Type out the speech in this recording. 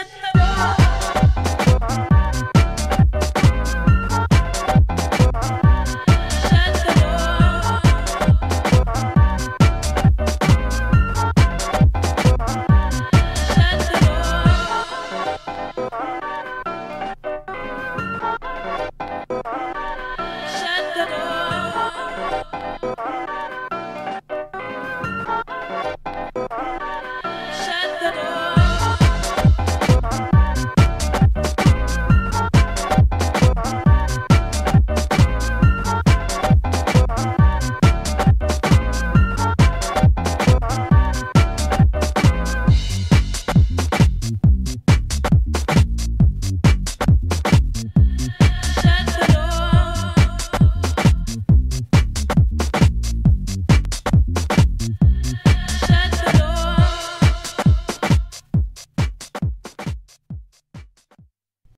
shut the